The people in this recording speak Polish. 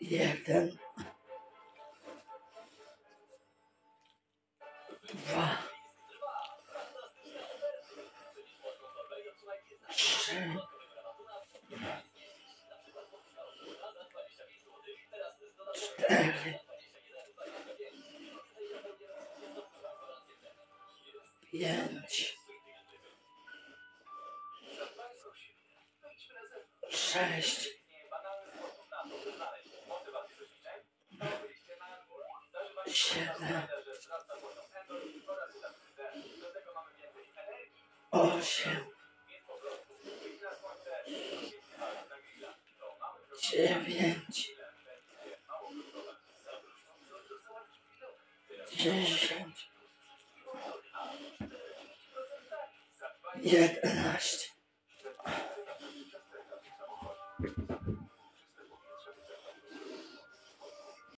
jeden, dwa, trzy, cztery, pięć, sześć, siedem, osiem, dziewięć, dziesięć, jedenaście,